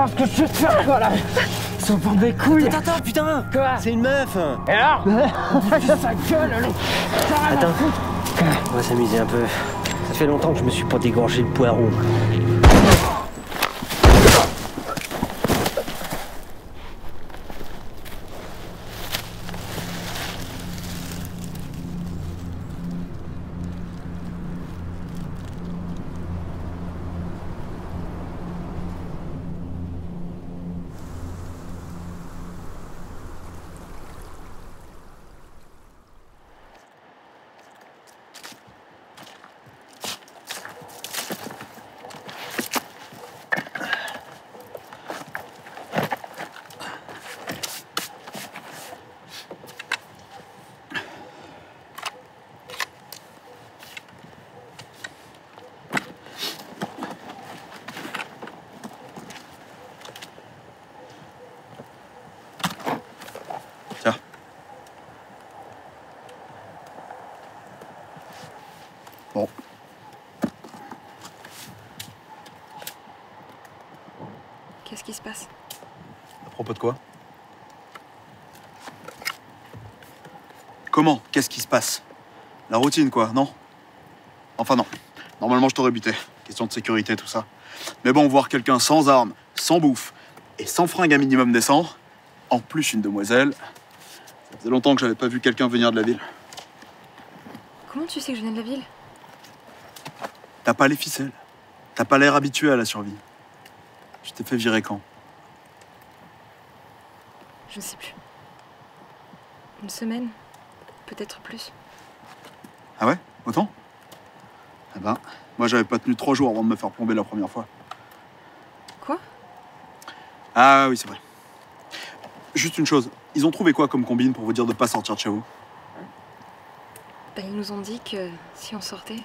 Tu vois ce que je vais te faire, quoi, là Ils pour des couilles Attends, attends, putain Quoi C'est une meuf Et alors Sa gueule, allez Attends. On va s'amuser un peu. Ça fait longtemps que je me suis pas dégorgé le poireau. Tiens. Bon. Qu'est-ce qui se passe À propos de quoi? Comment? Qu'est-ce qui se passe? La routine, quoi, non? Enfin, non. Normalement, je t'aurais buté. Question de sécurité, tout ça. Mais bon, voir quelqu'un sans armes, sans bouffe et sans fringue un minimum décent, en plus une demoiselle, ça faisait longtemps que j'avais pas vu quelqu'un venir de la ville. Comment tu sais que je viens de la ville? T'as pas les ficelles. T'as pas l'air habitué à la survie. Je t'ai fait virer quand? Je ne sais plus. Une semaine Peut-être plus. Ah ouais? Autant? Eh ben, moi j'avais pas tenu trois jours avant de me faire plomber la première fois. Quoi? Ah oui, c'est vrai. Juste une chose, ils ont trouvé quoi comme combine pour vous dire de pas sortir de chez vous? Ben, ils nous ont dit que si on sortait,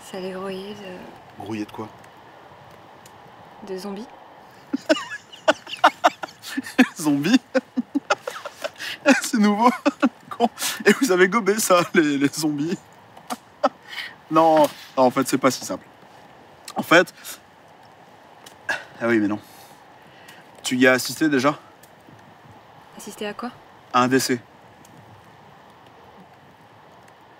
ça allait grouiller de, Grouillé de quoi? De zombies. Zombies C'est nouveau. Et vous avez gobé ça, les, les zombies non, non, en fait, c'est pas si simple. En fait. Ah oui, mais non. Tu y as assisté déjà? Assister à quoi? À un décès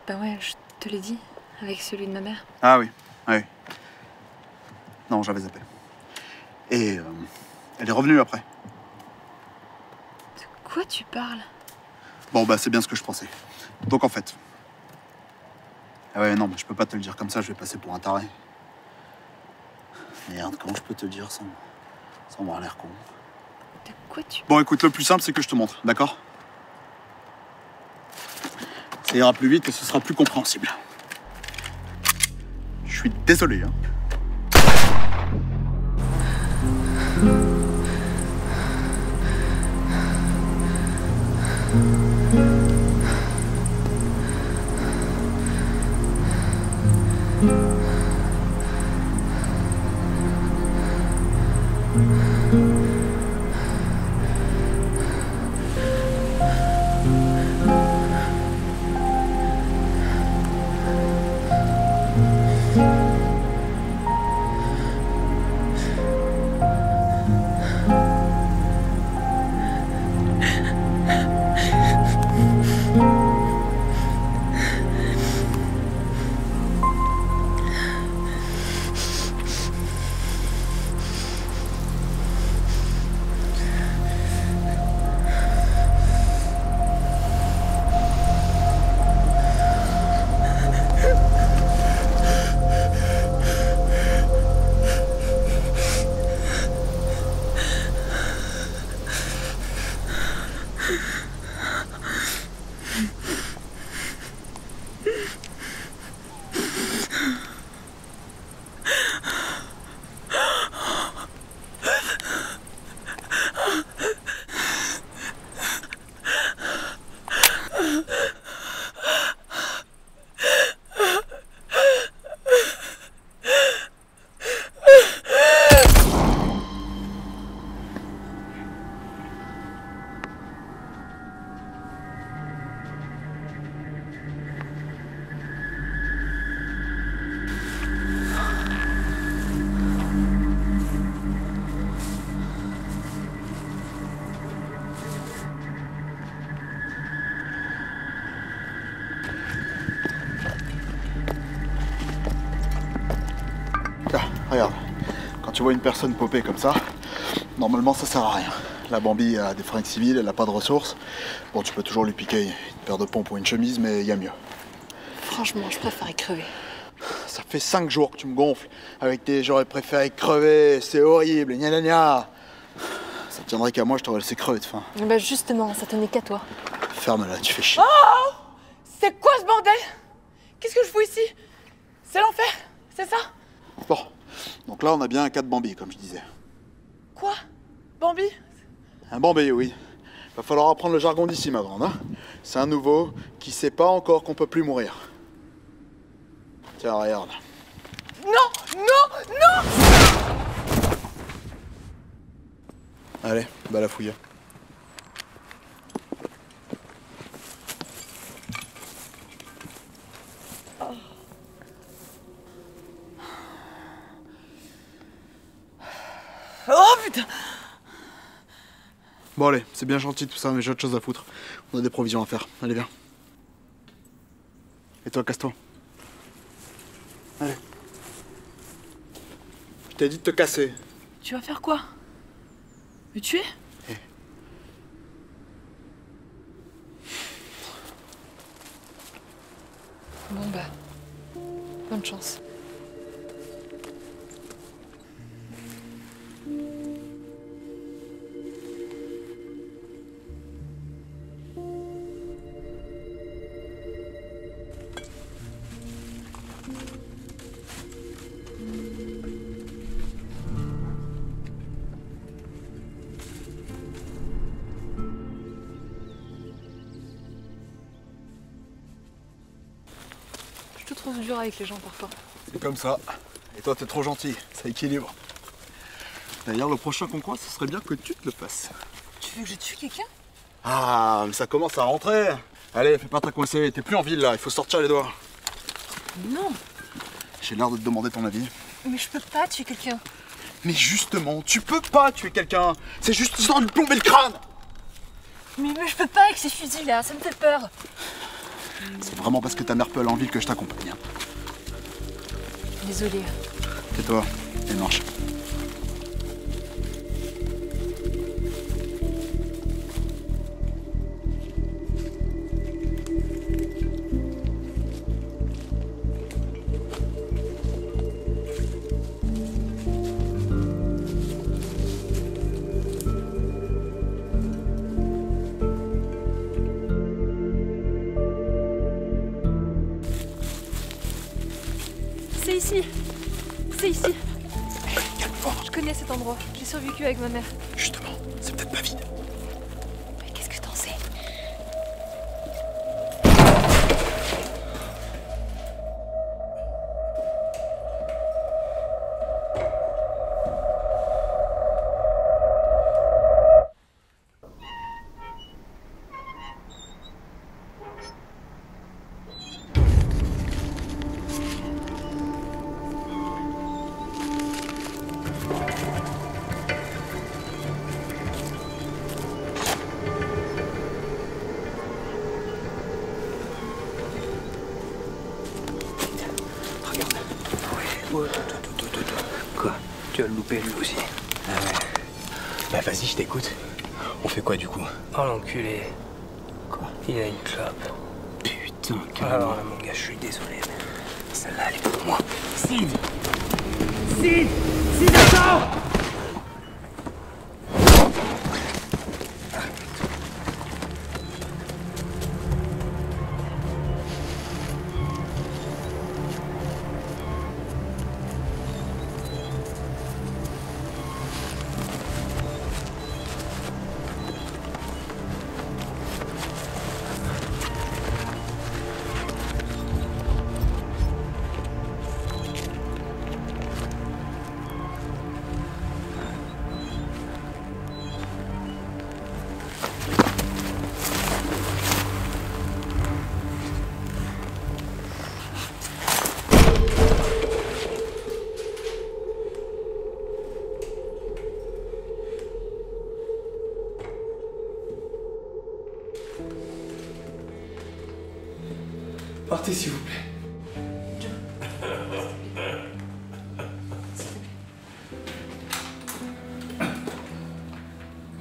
Ben ouais, je te l'ai dit, avec celui de ma mère. Ah oui, oui. Non, j'avais zappé. Et euh, elle est revenue après. De quoi tu parles? Bon, bah, c'est bien ce que je pensais. Donc, en fait. Ah ouais, non, mais je peux pas te le dire comme ça, je vais passer pour un taré. Merde, comment je peux te le dire sans, sans avoir l'air con? De quoi tu... Bon, écoute, le plus simple, c'est que je te montre, d'accord? Ça ira plus vite et ce sera plus compréhensible. Je suis désolé, hein. Thank you. vois une personne popée comme ça, normalement ça sert à rien. La Bambi a des fringues civiles, elle n'a pas de ressources. Bon, tu peux toujours lui piquer une paire de pompes ou une chemise, mais il y a mieux. Franchement, je préférais crever. Ça fait 5 jours que tu me gonfles avec tes j'aurais préféré crever, c'est horrible, gna gna gna. Ça tiendrait qu'à moi, je t'aurais laissé crever de faim. Bah justement, ça tenait qu'à toi. Ferme-la, tu fais chier. C'est quoi ce bordel? Qu'est-ce que je fous ici? C'est l'enfer C'est ça? Bon, donc là, on a bien un cas de Bambi, comme je disais. Quoi? Bambi? Un Bambi, oui. Va falloir apprendre le jargon d'ici, ma grande. hein. C'est un nouveau qui sait pas encore qu'on peut plus mourir. Tiens, regarde. Non Non Non Allez, bah la fouille. Oh putain Bon allez, c'est bien gentil tout ça, mais j'ai autre chose à foutre. On a des provisions à faire. Allez, viens. Et toi, casse-toi. Allez. Je t'ai dit de te casser. Tu vas faire quoi? Me tuer? Bon bah, bonne chance. Dur avec les gens parfois. C'est comme ça. Et toi, t'es trop gentil. Ça équilibre. D'ailleurs, le prochain concours, ce serait bien que tu te le fasses. Tu veux que je tue quelqu'un? Ah, mais ça commence à rentrer. Allez, fais pas ta coincée. T'es plus en ville là. Il faut sortir les doigts. Non J'ai l'air de te demander ton avis. Mais je peux pas tuer quelqu'un. Mais justement, tu peux pas tuer quelqu'un. C'est juste histoire de lui plomber le crâne. Mais, mais je peux pas avec ces fusils là, ça me fait peur. C'est vraiment parce que ta mère peut aller en ville que je t'accompagne. hein. Désolée. Tais-toi et marche. Avec ma mère. Je t'écoute. On fait quoi du coup? Oh l'enculé. Quoi? Il a une clope. Putain, Alors là mon gars, je suis désolé. mais Celle-là, elle est pour moi. Sid Sid Sid, attends s'il vous plaît.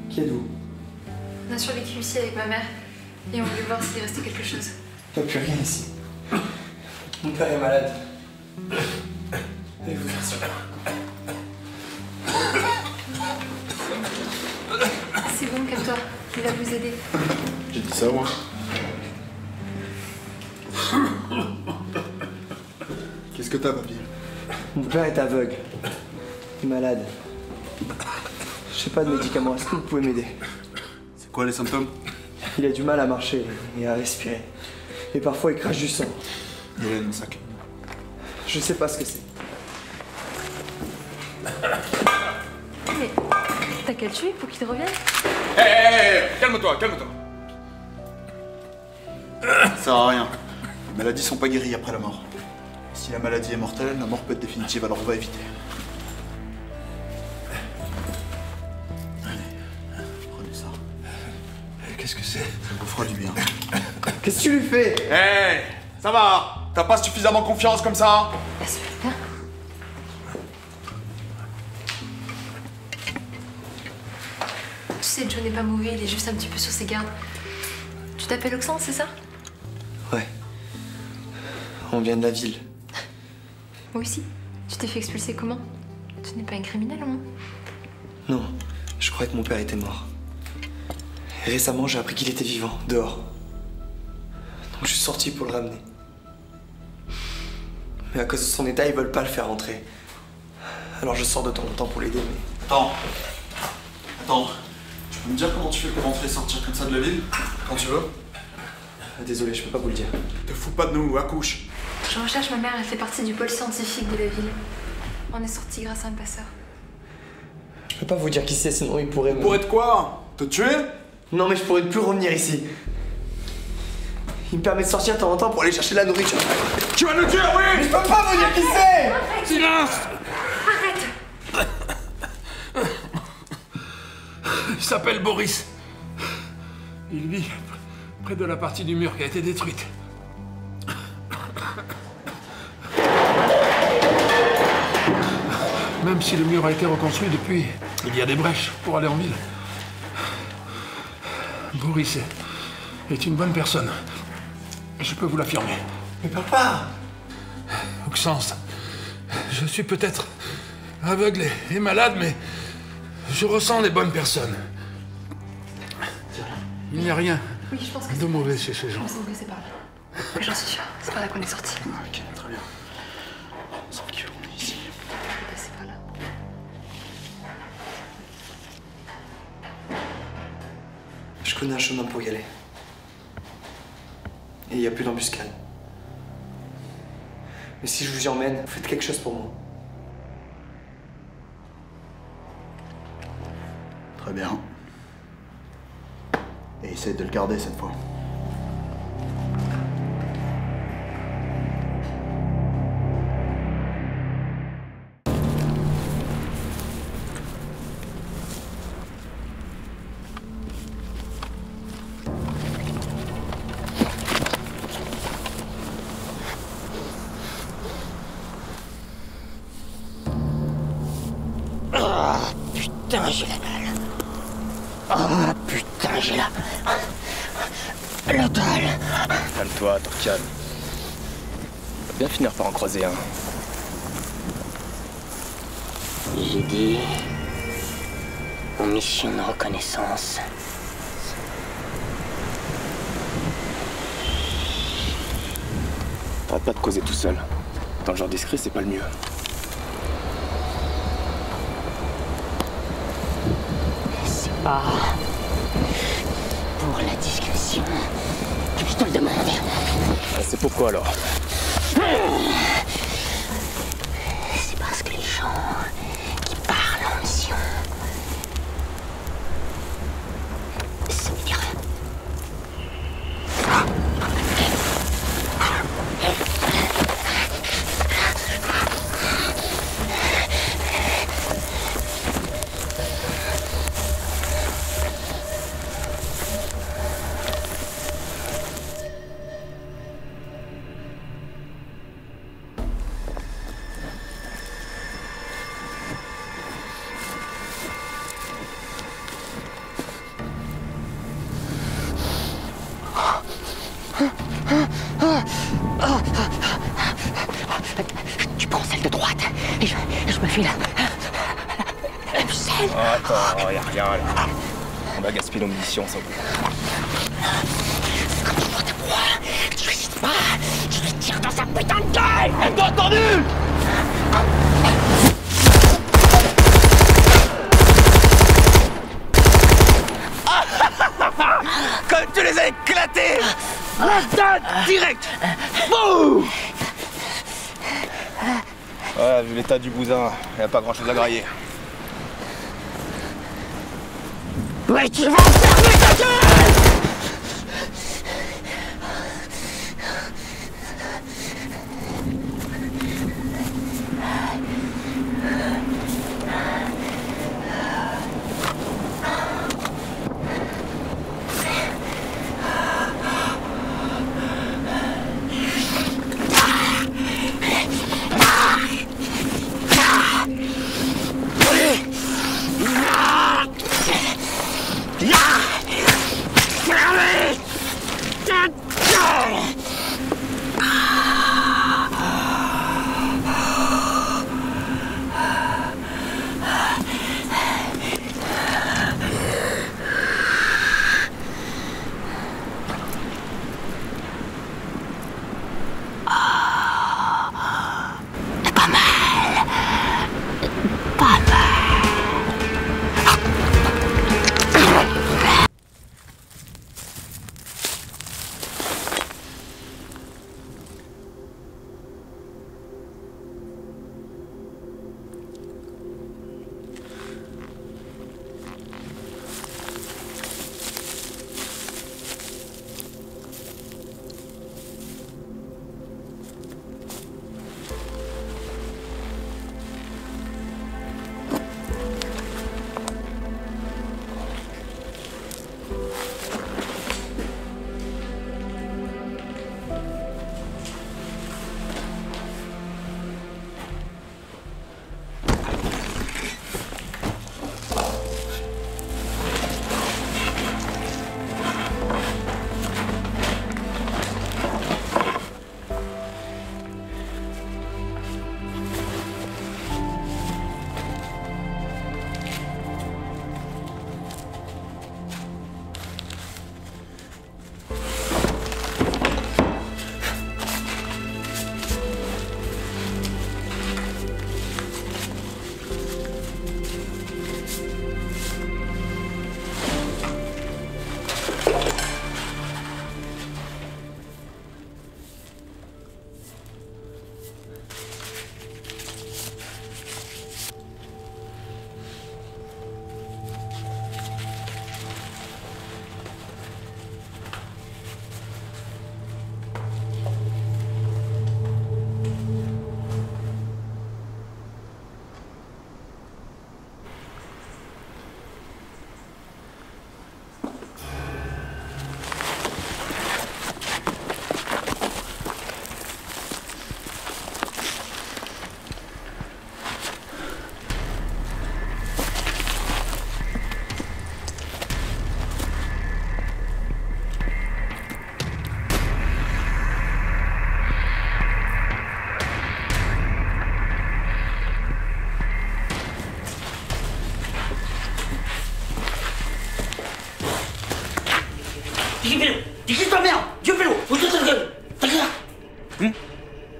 Qui êtes-vous? On a survécu ici avec ma mère et on voulait voir s'il restait quelque chose. Il n'y a plus rien ici. Mon père est malade. Allez vous faire. C'est bon, calme-toi. Il va vous aider. J'ai dit ça, moi. Que t'as, papy Mon père est aveugle. Il est malade. Je sais pas de médicaments. Est-ce que vous pouvez m'aider? C'est quoi les symptômes? Il a du mal à marcher et à respirer. Et parfois il crache du sang. Il est dans mon sac. Je sais pas ce que c'est. Mais t'as qu'à le tuer pour qu'il revienne? Hé, hé, hé, calme-toi, calme-toi. Ça sert à rien. Les maladies sont pas guéries après la mort. La maladie est mortelle, la mort peut être définitive, alors on va éviter. Allez, prenez ça. Qu'est-ce que c'est? Ça vous fera du bien. Qu'est-ce que tu lui fais? Hé, ça va T'as pas suffisamment confiance comme ça Laisse-le, viens. Tu sais, Joe n'est pas mauvais, il est juste un petit peu sur ses gardes. Tu t'appelles Oxen, c'est ça? Ouais. On vient de la ville. Moi aussi. Tu t'es fait expulser comment? Tu n'es pas un criminel, au moins Non, je croyais que mon père était mort. Et récemment, j'ai appris qu'il était vivant, dehors. Donc je suis sorti pour le ramener. Mais à cause de son état, ils veulent pas le faire rentrer. Alors je sors de temps en temps pour l'aider, mais. Attends. Attends. Tu peux me dire comment tu fais pour rentrer et sortir comme ça de la ville? Quand tu veux Désolé, je peux pas vous le dire. Te fous pas de nous, accouche. Je recherche ma mère, elle fait partie du pôle scientifique de la ville. On est sorti grâce à un passeur. Je peux pas vous dire qui c'est, sinon il pourrait me. Pour être quoi Te tuer Non, mais je pourrais plus revenir ici. Il me permet de sortir de temps en temps pour aller chercher de la nourriture. Tu vas nous tuer, oui Je peux pas vous dire qui c'est Silence Arrête Il s'appelle Boris. Il vit près de la partie du mur qui a été détruite. Même si le mur a été reconstruit depuis, il y a des brèches pour aller en ville. Boris est, une bonne personne. Je peux vous l'affirmer. Mais papa Auxence, je suis peut-être aveugle et, malade, mais je ressens les bonnes personnes. Il n'y a rien Oui, je pense que de mauvais chez ces gens. Que c'est par là. Mais J'en suis sûre, c'est par là qu'on est sorti. Ok, très bien. Je connais un chemin pour y aller. Et il n'y a plus d'embuscade. Mais si je vous y emmène, faites quelque chose pour moi. Très bien. Et essaye de le garder cette fois. On va bien finir par en croiser un. J'ai dit. En mission de reconnaissance. T'arrêtes pas de causer tout seul. Dans le genre discret, c'est pas le mieux. C'est pas. Pour la discrétion. Que je te le demande. C'est pourquoi alors doute. Quand tu vois ta proie, tu hésites pas, tu lui tires dans sa putain de gueule Elle t'a entendu Comme tu les as éclatés La tête direct Boum Ouais, vu l'état du bousin, y a pas grand chose à grailler. Ouais, tu vas fermer ta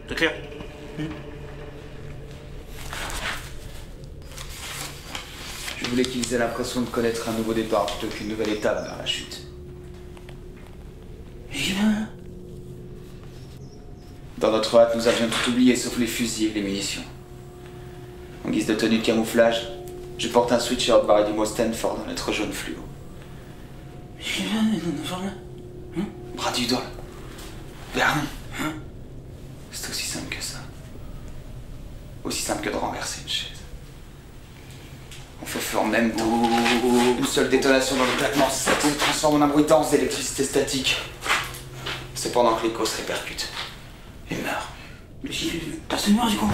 C'est clair Je voulais qu'ils aient l'impression de connaître un nouveau départ plutôt qu'une nouvelle étape vers la chute. Dans notre hâte, nous avions tout oublié sauf les fusils et les munitions. En guise de tenue de camouflage, je porte un sweatshirt barré du mot Stanford en lettres jaunes fluo. Bras du doigt. Vernon. C'est aussi simple que ça. Aussi que de renverser une chaise. On fait en même. Une seule détonation dans le claquement, ça tout transforme en un bruit dense d'électricité statique. Cependant que l'écho se répercute et meurt. Mais si personne meurt du coup